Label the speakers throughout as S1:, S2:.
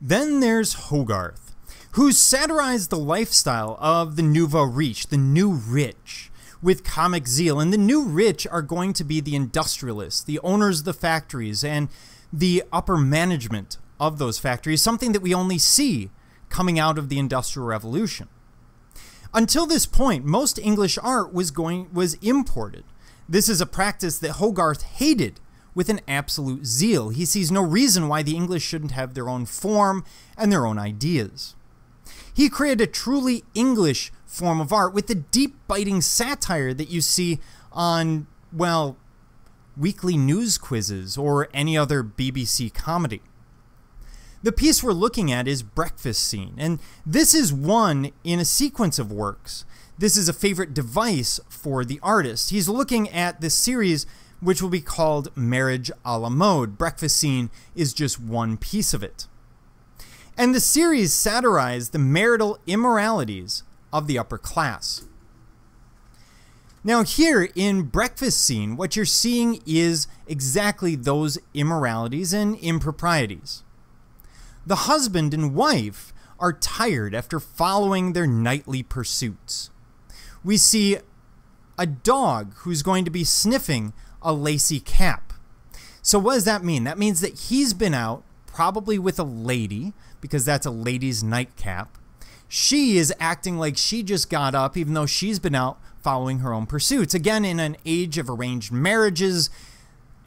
S1: Then there's Hogarth, who satirized the lifestyle of the nouveau riche, the new rich, with comic zeal. And the new rich are going to be the industrialists, the owners of the factories, and the upper management of those factories, something that we only see coming out of the Industrial Revolution. Until this point, most English art was going was imported. This is a practice that Hogarth hated with an absolute zeal. He sees no reason why the English shouldn't have their own form and their own ideas. He created a truly English form of art with the deep biting satire that you see on, well, weekly news quizzes or any other BBC comedy. The piece we're looking at is Breakfast Scene, and this is one in a sequence of works. This is a favorite device for the artist. He's looking at this series which will be called Marriage a la Mode. Breakfast Scene is just one piece of it. And the series satirized the marital immoralities of the upper class. Now, here in Breakfast Scene, what you're seeing is exactly those immoralities and improprieties. The husband and wife are tired after following their nightly pursuits. We see a dog who's going to be sniffing a lacy cap. So, what does that mean? That means that he's been out, probably with a lady, because that's a lady's nightcap. She is acting like she just got up, even though she's been out following her own pursuits. Again, in an age of arranged marriages,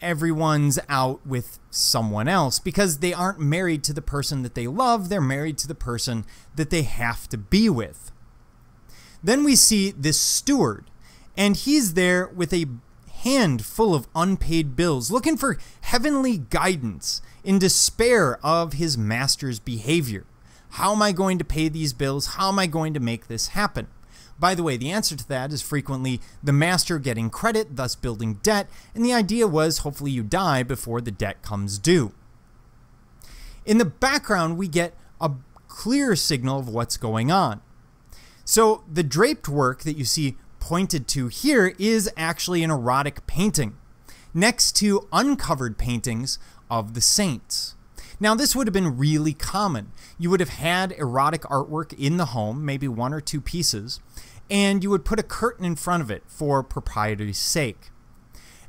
S1: everyone's out with someone else because they aren't married to the person that they love, they're married to the person that they have to be with. Then we see this steward, and he's there with a hand full of unpaid bills, looking for heavenly guidance in despair of his master's behavior. How am I going to pay these bills? How am I going to make this happen? By the way, the answer to that is frequently the master getting credit, thus building debt, and the idea was hopefully you die before the debt comes due. In the background, we get a clear signal of what's going on. So, the draped work that you see pointed to here is actually an erotic painting, next to uncovered paintings of the saints. Now, this would have been really common. You would have had erotic artwork in the home, maybe one or two pieces, and you would put a curtain in front of it for propriety's sake.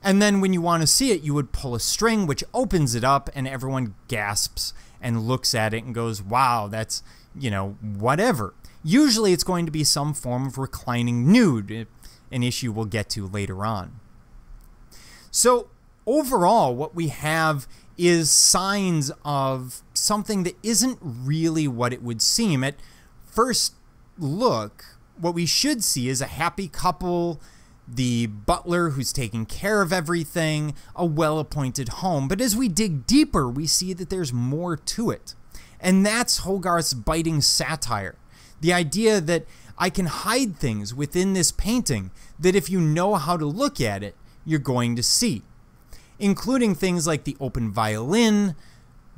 S1: And then when you want to see it, you would pull a string which opens it up, and everyone gasps and looks at it and goes, wow, that's, you know, whatever. Usually it's going to be some form of reclining nude, eh, an issue we'll get to later on. So, overall, what we have is signs of something that isn't really what it would seem. At first look, what we should see is a happy couple, the butler who's taking care of everything, a well appointed home. But as we dig deeper, we see that there's more to it. And that's Hogarth's biting satire. The idea that I can hide things within this painting that if you know how to look at it, you're going to see, including things like the open violin,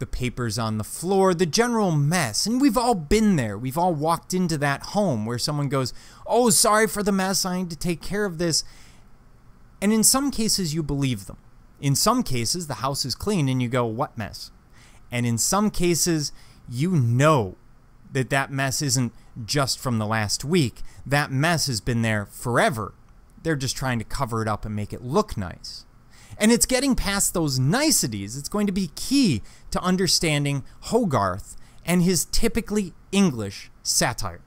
S1: the papers on the floor, the general mess. And we've all been there. We've all walked into that home where someone goes, Oh, sorry for the mess. I need to take care of this. And in some cases, you believe them. In some cases, the house is clean and you go, What mess? And in some cases, you know that that mess isn't just from the last week. That mess has been there forever. They're just trying to cover it up and make it look nice. And it's getting past those niceties. It's going to be key to understanding Hogarth and his typically English satire.